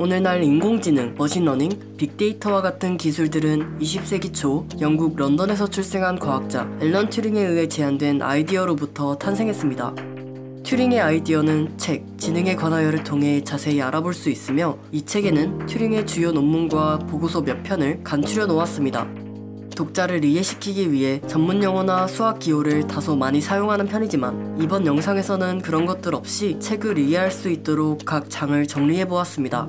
오늘날 인공지능, machine learning, 빅데이터와 같은 기술들은 20세기 초 영국 런던에서 출생한 과학자 앨런 튜링에 의해 제안된 아이디어로부터 탄생했습니다. 튜링의 아이디어는 책, 지능에 관하여를 통해 자세히 알아볼 수 있으며 이 책에는 튜링의 주요 논문과 보고서 몇 편을 간추려 놓았습니다. 독자를 이해시키기 위해 전문 용어나 수학 기호를 다소 많이 사용하는 편이지만 이번 영상에서는 그런 것들 없이 책을 이해할 수 있도록 각 장을 정리해 보았습니다.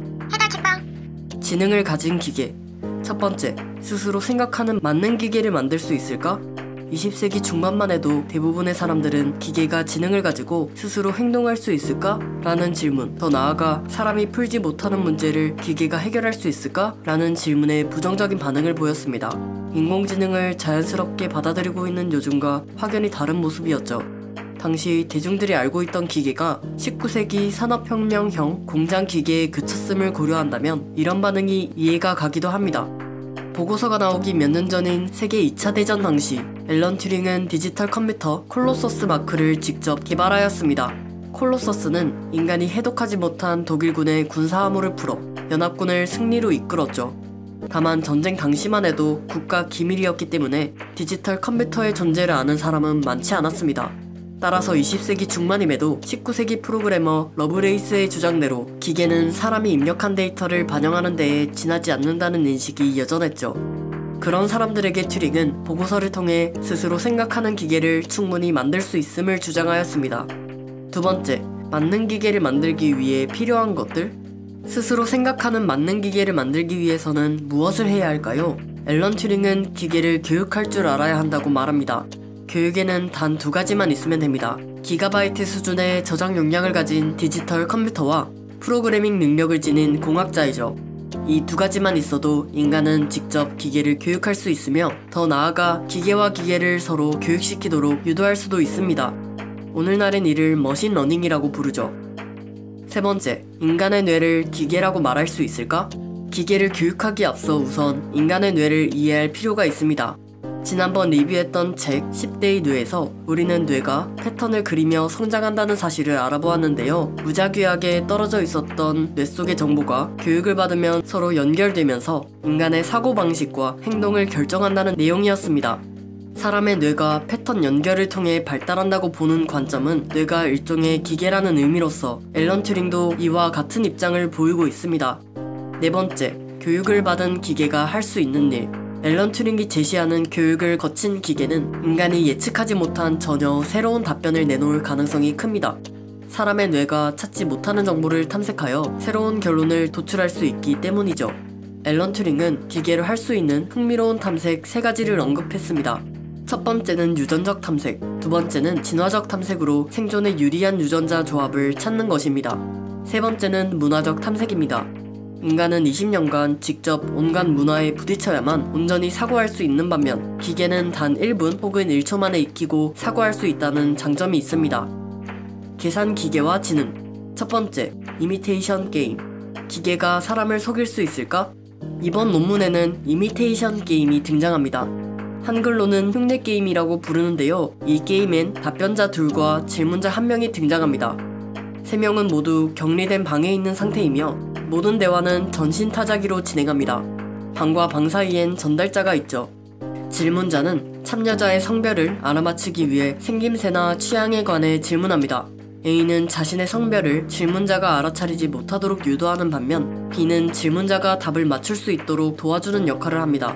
지능을 가진 기계. 첫 번째, 스스로 생각하는 맞는 기계를 만들 수 있을까? 20세기 중반만 해도 대부분의 사람들은 기계가 지능을 가지고 스스로 행동할 수 있을까? 라는 질문, 더 나아가 사람이 풀지 못하는 문제를 기계가 해결할 수 있을까? 라는 질문에 부정적인 반응을 보였습니다. 인공지능을 자연스럽게 받아들이고 있는 요즘과 확연히 다른 모습이었죠. 당시 대중들이 알고 있던 기계가 19세기 산업혁명형 공장 기계에 그쳤음을 고려한다면 이런 반응이 이해가 가기도 합니다. 보고서가 나오기 몇 년 전인 세계 2차 대전 당시 앨런 튜링은 디지털 컴퓨터 콜로서스 마크를 직접 개발하였습니다. 콜로서스는 인간이 해독하지 못한 독일군의 군사암호를 풀어 연합군을 승리로 이끌었죠. 다만 전쟁 당시만 해도 국가 기밀이었기 때문에 디지털 컴퓨터의 존재를 아는 사람은 많지 않았습니다. 따라서 20세기 중반임에도 19세기 프로그래머 러브레이스의 주장대로 기계는 사람이 입력한 데이터를 반영하는 데에 지나지 않는다는 인식이 여전했죠. 그런 사람들에게 튜링은 보고서를 통해 스스로 생각하는 기계를 충분히 만들 수 있음을 주장하였습니다. 두 번째, 맞는 기계를 만들기 위해 필요한 것들? 스스로 생각하는 맞는 기계를 만들기 위해서는 무엇을 해야 할까요? 앨런 튜링은 기계를 교육할 줄 알아야 한다고 말합니다. 교육에는 단 두 가지만 있으면 됩니다. 기가바이트 수준의 저장 용량을 가진 디지털 컴퓨터와 프로그래밍 능력을 지닌 공학자이죠. 이 두 가지만 있어도 인간은 직접 기계를 교육할 수 있으며 더 나아가 기계와 기계를 서로 교육시키도록 유도할 수도 있습니다. 오늘날엔 이를 machine learning이라고 부르죠. 세 번째, 인간의 뇌를 기계라고 말할 수 있을까? 기계를 교육하기에 앞서 우선 인간의 뇌를 이해할 필요가 있습니다. 지난번 리뷰했던 책 10대의 뇌에서 우리는 뇌가 패턴을 그리며 성장한다는 사실을 알아보았는데요. 무작위하게 떨어져 있었던 뇌 속의 정보가 교육을 받으면 서로 연결되면서 인간의 사고방식과 행동을 결정한다는 내용이었습니다. 사람의 뇌가 패턴 연결을 통해 발달한다고 보는 관점은 뇌가 일종의 기계라는 의미로서 앨런 튜링도 이와 같은 입장을 보이고 있습니다. 네 번째, 교육을 받은 기계가 할 수 있는 일. 앨런 튜링이 제시하는 교육을 거친 기계는 인간이 예측하지 못한 전혀 새로운 답변을 내놓을 가능성이 큽니다. 사람의 뇌가 찾지 못하는 정보를 탐색하여 새로운 결론을 도출할 수 있기 때문이죠. 앨런 튜링은 기계로 할 수 있는 흥미로운 탐색 세 가지를 언급했습니다. 첫 번째는 유전적 탐색, 두 번째는 진화적 탐색으로 생존에 유리한 유전자 조합을 찾는 것입니다. 세 번째는 문화적 탐색입니다. 인간은 20년간 직접 온갖 문화에 부딪혀야만 온전히 사고할 수 있는 반면 기계는 단 1분 혹은 1초 만에 익히고 사고할 수 있다는 장점이 있습니다. 계산 기계와 지능 첫 번째, 이미테이션 게임 기계가 사람을 속일 수 있을까? 이번 논문에는 이미테이션 게임이 등장합니다. 한글로는 흉내 게임이라고 부르는데요. 이 게임엔 답변자 둘과 질문자 한 명이 등장합니다. 세 명은 모두 격리된 방에 있는 상태이며 모든 대화는 전신 타자기로 진행합니다. 방과 방 사이엔 전달자가 있죠. 질문자는 참여자의 성별을 알아맞히기 위해 생김새나 취향에 관해 질문합니다. A는 자신의 성별을 질문자가 알아차리지 못하도록 유도하는 반면 B는 질문자가 답을 맞출 수 있도록 도와주는 역할을 합니다.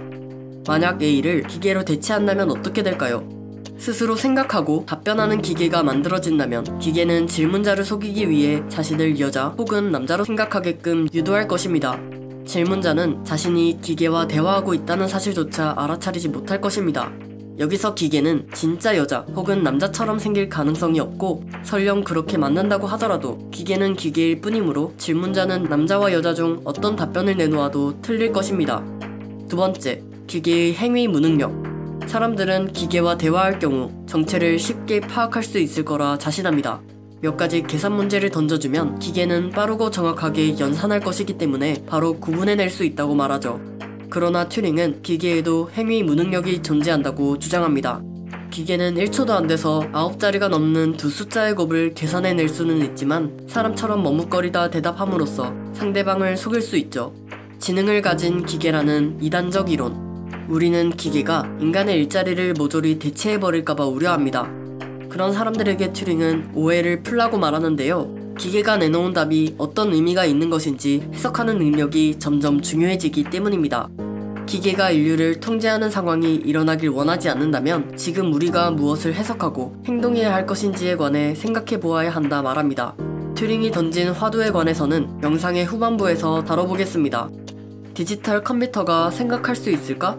만약 A를 기계로 대체한다면 어떻게 될까요? 스스로 생각하고 답변하는 기계가 만들어진다면 기계는 질문자를 속이기 위해 자신을 여자 혹은 남자로 생각하게끔 유도할 것입니다. 질문자는 자신이 기계와 대화하고 있다는 사실조차 알아차리지 못할 것입니다. 여기서 기계는 진짜 여자 혹은 남자처럼 생길 가능성이 없고 설령 그렇게 맞는다고 하더라도 기계는 기계일 뿐이므로 질문자는 남자와 여자 중 어떤 답변을 내놓아도 틀릴 것입니다. 두 번째, 기계의 행위 무능력. 사람들은 기계와 대화할 경우 정체를 쉽게 파악할 수 있을 거라 자신합니다. 몇 가지 계산 문제를 던져주면 기계는 빠르고 정확하게 연산할 것이기 때문에 바로 구분해낼 수 있다고 말하죠. 그러나 튜링은 기계에도 행위 무능력이 존재한다고 주장합니다. 기계는 1초도 안 돼서 9자리가 넘는 두 숫자의 곱을 계산해낼 수는 있지만 사람처럼 머뭇거리다 대답함으로써 상대방을 속일 수 있죠. 지능을 가진 기계라는 이단적 이론. 우리는 기계가 인간의 일자리를 모조리 대체해버릴까봐 우려합니다. 그런 사람들에게 튜링은 오해를 풀라고 말하는데요. 기계가 내놓은 답이 어떤 의미가 있는 것인지 해석하는 능력이 점점 중요해지기 때문입니다. 기계가 인류를 통제하는 상황이 일어나길 원하지 않는다면 지금 우리가 무엇을 해석하고 행동해야 할 것인지에 관해 생각해 보아야 한다 말합니다. 튜링이 던진 화두에 관해서는 영상의 후반부에서 다뤄보겠습니다. 디지털 컴퓨터가 생각할 수 있을까?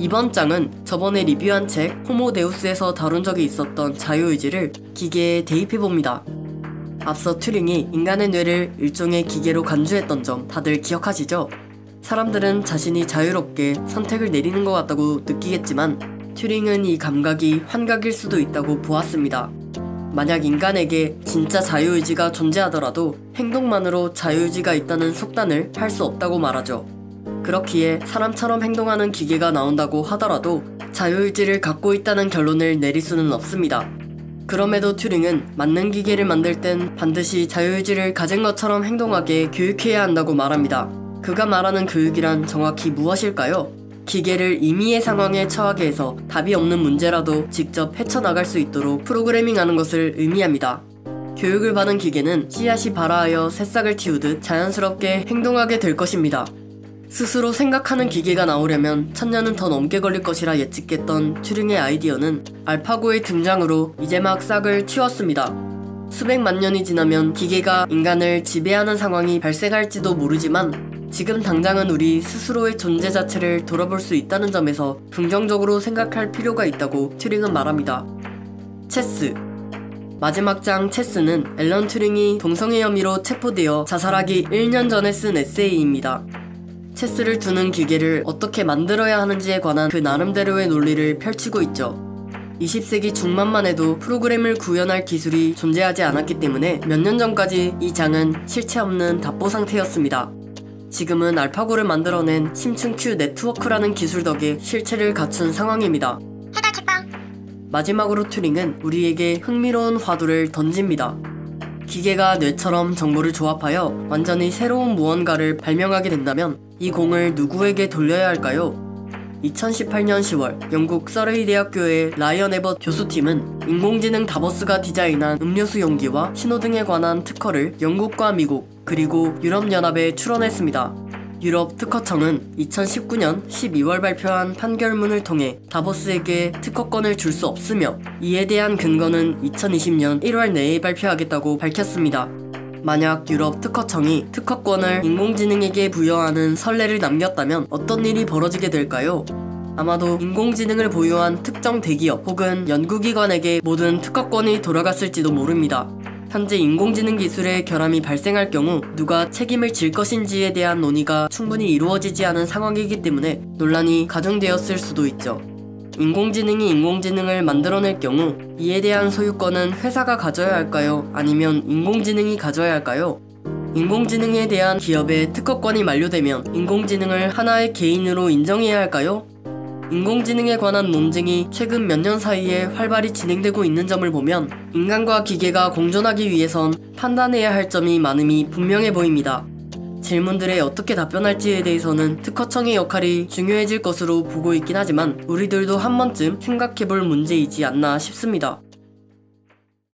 이번 장은 저번에 리뷰한 책 호모데우스에서 다룬 적이 있었던 자유의지를 기계에 대입해봅니다. 앞서 튜링이 인간의 뇌를 일종의 기계로 간주했던 점 다들 기억하시죠? 사람들은 자신이 자유롭게 선택을 내리는 것 같다고 느끼겠지만 튜링은 이 감각이 환각일 수도 있다고 보았습니다. 만약 인간에게 진짜 자유의지가 존재하더라도 행동만으로 자유의지가 있다는 속단을 할 수 없다고 말하죠. 그렇기에 사람처럼 행동하는 기계가 나온다고 하더라도 자유의지를 갖고 있다는 결론을 내릴 수는 없습니다. 그럼에도 튜링은 맞는 기계를 만들 땐 반드시 자유의지를 가진 것처럼 행동하게 교육해야 한다고 말합니다. 그가 말하는 교육이란 정확히 무엇일까요? 기계를 임의의 상황에 처하게 해서 답이 없는 문제라도 직접 헤쳐나갈 수 있도록 프로그래밍하는 것을 의미합니다. 교육을 받은 기계는 씨앗이 발아하여 새싹을 틔우듯 자연스럽게 행동하게 될 것입니다. 스스로 생각하는 기계가 나오려면 천년은 더 넘게 걸릴 것이라 예측했던 튜링의 아이디어는 알파고의 등장으로 이제 막 싹을 틔웠습니다. 수백만 년이 지나면 기계가 인간을 지배하는 상황이 발생할지도 모르지만 지금 당장은 우리 스스로의 존재 자체를 돌아볼 수 있다는 점에서 긍정적으로 생각할 필요가 있다고 튜링은 말합니다. 체스 마지막 장 체스는 앨런 튜링이 동성애 혐의로 체포되어 자살하기 1년 전에 쓴 에세이입니다. 체스를 두는 기계를 어떻게 만들어야 하는지에 관한 그 나름대로의 논리를 펼치고 있죠. 20세기 중반만 해도 프로그램을 구현할 기술이 존재하지 않았기 때문에 몇 년 전까지 이 장은 실체 없는 답보 상태였습니다. 지금은 알파고를 만들어낸 심층 Q 네트워크라는 기술 덕에 실체를 갖춘 상황입니다. 마지막으로 튜링은 우리에게 흥미로운 화두를 던집니다. 기계가 뇌처럼 정보를 조합하여 완전히 새로운 무언가를 발명하게 된다면 이 공을 누구에게 돌려야 할까요? 2018년 10월 영국 서레이 대학교의 라이언 에버 교수팀은 인공지능 다버스가 디자인한 음료수 용기와 신호등에 관한 특허를 영국과 미국 그리고 유럽연합에 출원했습니다. 유럽 특허청은 2019년 12월 발표한 판결문을 통해 다버스에게 특허권을 줄 수 없으며 이에 대한 근거는 2020년 1월 내에 발표하겠다고 밝혔습니다. 만약 유럽 특허청이 특허권을 인공지능에게 부여하는 선례를 남겼다면 어떤 일이 벌어지게 될까요? 아마도 인공지능을 보유한 특정 대기업 혹은 연구기관에게 모든 특허권이 돌아갔을지도 모릅니다. 현재 인공지능 기술의 결함이 발생할 경우 누가 책임을 질 것인지에 대한 논의가 충분히 이루어지지 않은 상황이기 때문에 논란이 가중되었을 수도 있죠. 인공지능이 인공지능을 만들어낼 경우 이에 대한 소유권은 회사가 가져야 할까요? 아니면 인공지능이 가져야 할까요? 인공지능에 대한 기업의 특허권이 만료되면 인공지능을 하나의 개인으로 인정해야 할까요? 인공지능에 관한 논쟁이 최근 몇 년 사이에 활발히 진행되고 있는 점을 보면 인간과 기계가 공존하기 위해선 판단해야 할 점이 많음이 분명해 보입니다. 질문들에 어떻게 답변할지에 대해서는 특허청의 역할이 중요해질 것으로 보고 있긴 하지만 우리들도 한 번쯤 생각해 볼 문제이지 않나 싶습니다.